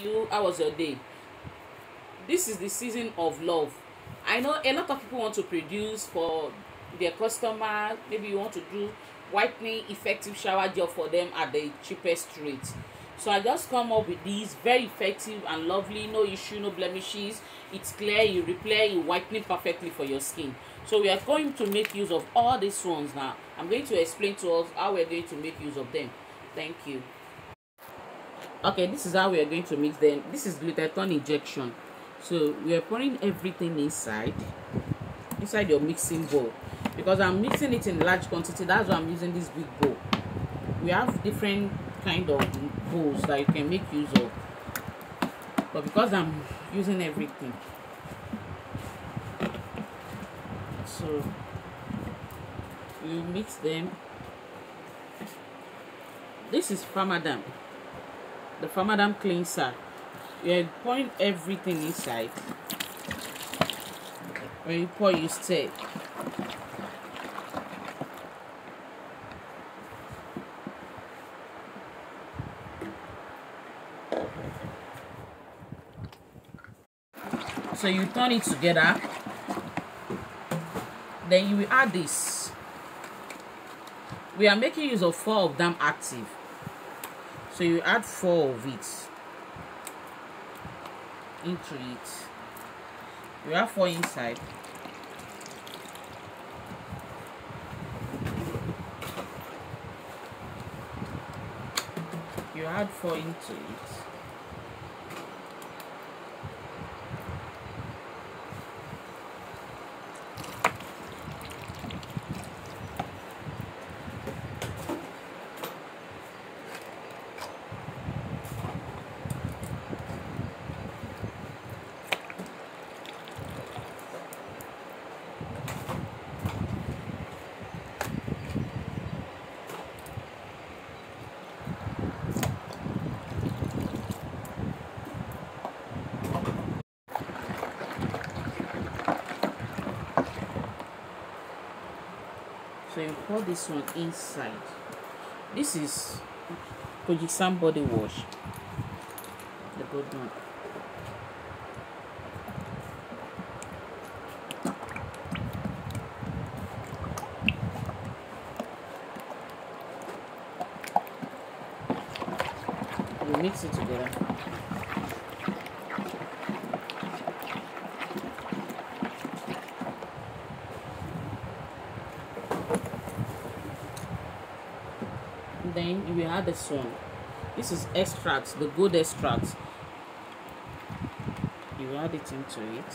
you how was your day? This is the season of love. I know a lot of people want to produce for their customer. Maybe you want to do whitening effective shower gel for them at the cheapest rate. So i just come up with these very effective and lovely no issue no blemishes. It's clear you repair you whitening perfectly for your skin. So we are going to make use of all these ones now. I'm going to explain to us how we're going to make use of them. Thank you okay this is how we are going to mix them this is glutathione injection. So we are pouring everything inside inside your mixing bowl. Because i'm mixing it in large quantity that's why i'm using this big bowl. We have different kind of bowls that you can make use of. But because i'm using everything so you mix them. This is farmadam the farmadam cleanser you're pouring everything inside. When you pour you stir. So you turn it together. Then you will add this. We are making use of four of them active so you add four of it. Into it. You have four inside. You add four into it so you pour this one inside. This is Kojiksan body wash. The good one. Mix it together then you add this one this is extract the good extract. You add it into it